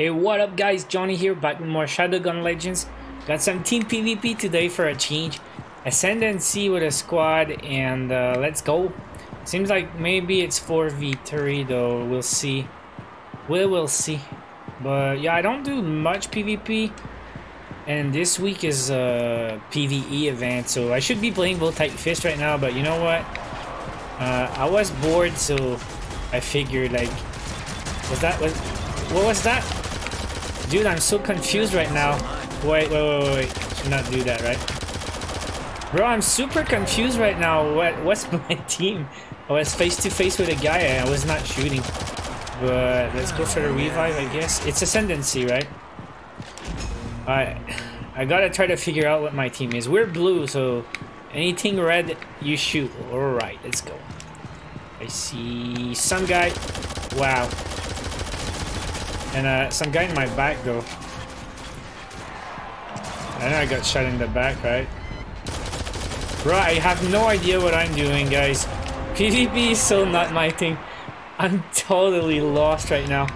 Hey, what up guys? Johnny here, back with more Shadowgun Legends. Got some team PvP today for a change. Ascendancy with a squad and uh, let's go. Seems like maybe it's 4v3 though, we'll see. We will see. But yeah, I don't do much PvP. And this week is a PvE event, so I should be playing both Tight Fist right now, but you know what? Uh, I was bored, so I figured like... Was that... Was, what was that? Dude, I'm so confused right now. Wait, wait, wait, wait. Should not do that, right? Bro, I'm super confused right now. What? What's my team? I was face to face with a guy I was not shooting. But let's go for the revive, I guess. It's Ascendancy, right? I I gotta try to figure out what my team is. We're blue, so anything red, you shoot. Alright, let's go. I see some guy. Wow. And uh, some guy in my back, though. I know I got shot in the back, right? Bro, I have no idea what I'm doing, guys. PvP is so not my thing. I'm totally lost right now.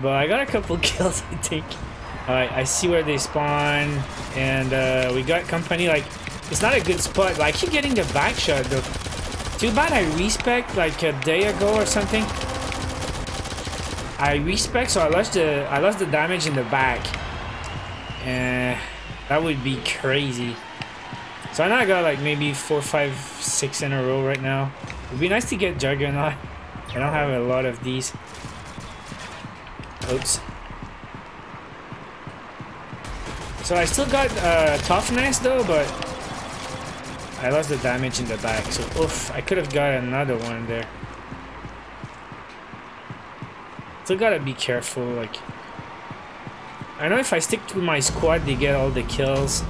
But I got a couple kills, I think. Alright, I see where they spawn. And uh, we got company, like, it's not a good spot. Like, I keep getting the back shot, though. Too bad I respec like a day ago or something. I respec, so I lost the I lost the damage in the back. And that would be crazy. So I know I got like maybe four, five, six in a row right now. It'd be nice to get Juggernaut. I don't have a lot of these. Oops. So I still got uh, toughness though, but I lost the damage in the back. So oof, I could have got another one there. Still gotta be careful. Like, I know if I stick to my squad, they get all the kills.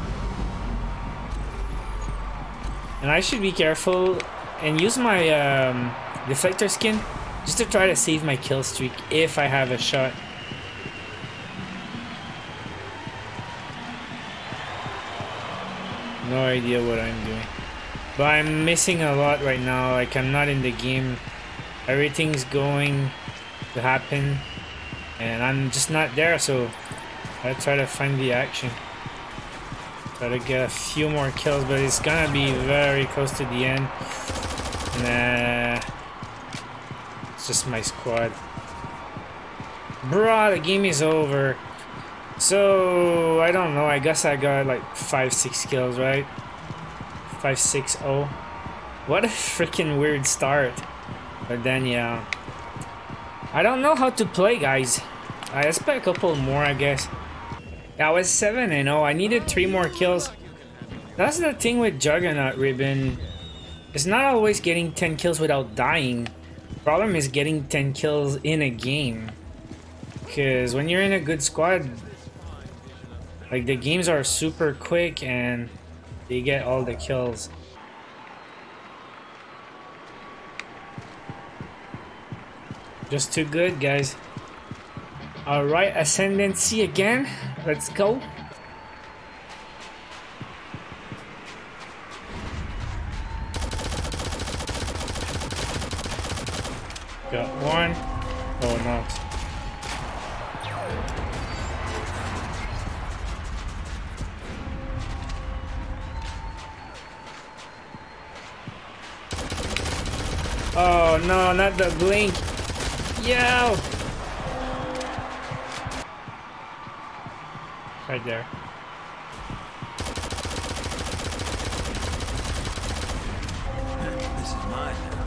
And I should be careful and use my um, deflector skin just to try to save my kill streak if I have a shot. No idea what I'm doing. But I'm missing a lot right now. Like I'm not in the game. Everything's going to happen. And I'm just not there so I try to find the action. Try to get a few more kills, but it's gonna be very close to the end. Nah. It's just my squad. Bruh, the game is over. So, I don't know. I guess I got like 5, 6 kills, right? 5, 6, 0. What a freaking weird start. But then, yeah. I don't know how to play, guys. I expect a couple more, I guess. I was 7 and 0. I needed 3 more kills. That's the thing with Juggernaut Ribbon. It's not always getting 10 kills without dying. Problem is getting 10 kills in a game. Because when you're in a good squad, like the games are super quick and they get all the kills. Just too good, guys. Alright, Ascendancy again. Let's go. Got one. Oh, no. Oh no, not the blink. Yo! Right there. This is mine now.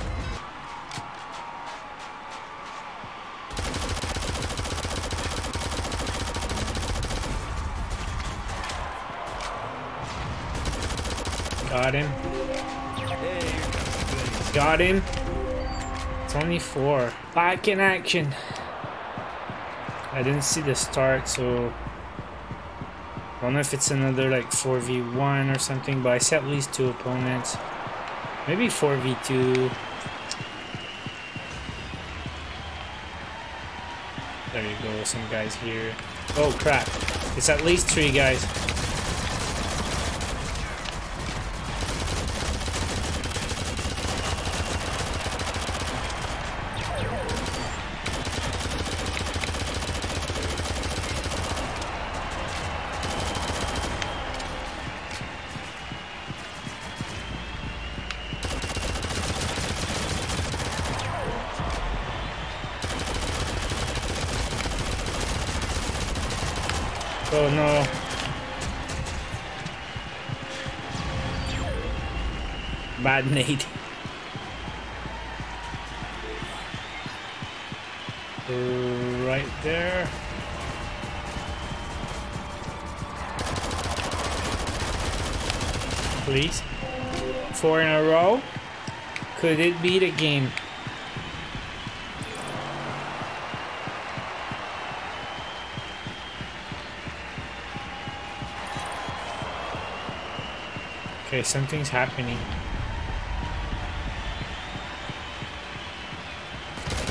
Got him. Hey, here comes the goodies. Got him. It's only four. Back in action. I didn't see the start, so I don't know if it's another like 4v1 or something, but I see at least two opponents. Maybe 4v2. There you go, some guys here. Oh crap. It's at least three guys. Oh no. Bad nade. Right there. Please. Four in a row. Could it be the game? Okay, something's happening.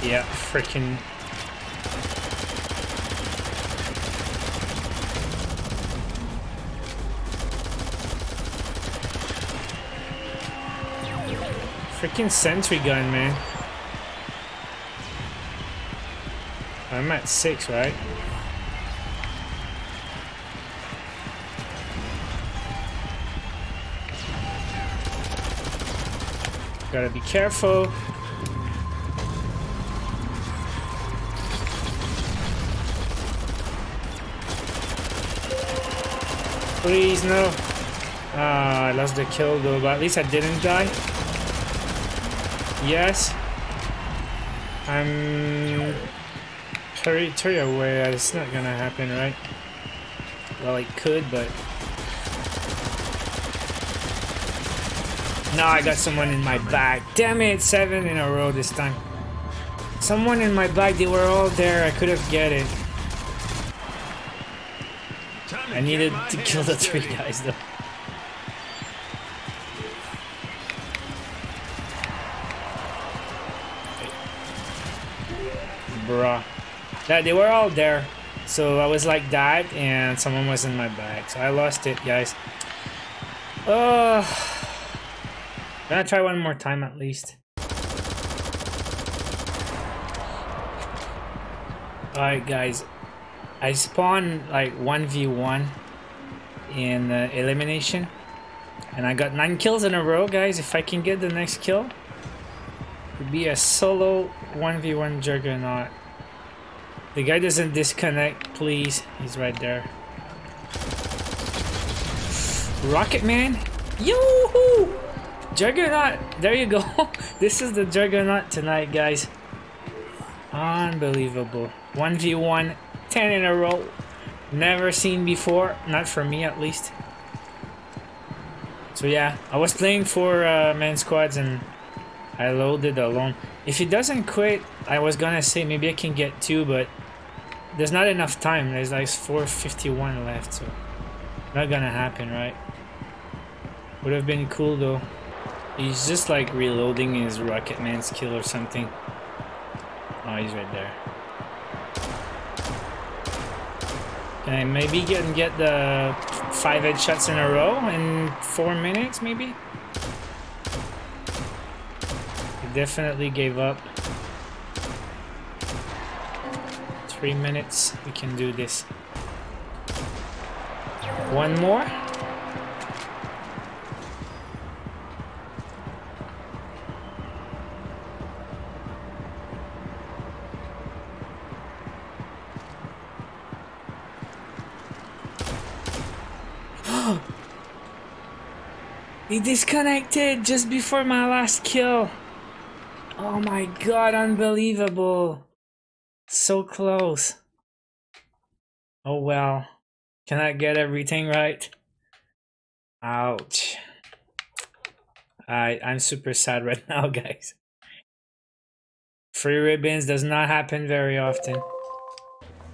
Yeah, freaking. Freaking sentry gun, man. I'm at six, right? Gotta be careful. Please, no. Ah, I lost the kill though, but at least I didn't die. Yes. I'm... Hurry, hurry away, it's not gonna happen, right? Well, it could, but... No, I got someone in my bag. Damn it, seven in a row this time. Someone in my bag, they were all there, I could have get it. I needed to kill the three guys though. Bruh. Yeah, they were all there. So I was like that and someone was in my bag. So I lost it, guys. Uh, gonna try one more time at least. Alright guys, I spawned like 1v1 in uh, elimination. And I got 9 kills in a row guys. If I can get the next kill would be a solo 1v1 juggernaut. The guy doesn't disconnect. Please he's right there. Rocket Man? Yoo Juggernaut there you go this is the Juggernaut tonight guys unbelievable 1v1 10 in a row. Never seen before, not for me at least. So yeah, I was playing for uh, man squads and I loaded alone. If he doesn't quit, I was gonna say maybe I can get two, but there's not enough time. There's like 451 left, so not gonna happen, right? Would have been cool though. He's just like reloading his Rocket Man skill or something. Oh, he's right there. Can I maybe get get the five headshots in a row in four minutes, maybe? I definitely gave up. Three minutes, we can do this. One more. He disconnected just before my last kill. Oh my god, unbelievable. So close. Oh well. Can I get everything right? Ouch. I I'm super sad right now, guys. Free ribbons does not happen very often.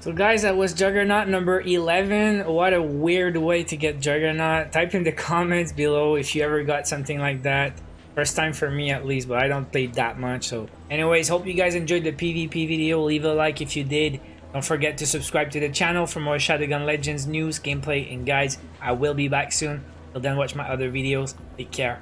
So guys, that was Juggernaut number 11. What a weird way to get Juggernaut. Type in the comments below if you ever got something like that. First time for me at least, but I don't play that much. So anyways, hope you guys enjoyed the PvP video. Leave a like if you did. Don't forget to subscribe to the channel for more Shadowgun Legends news, gameplay, and guides. I will be back soon. Till then, watch my other videos. Take care.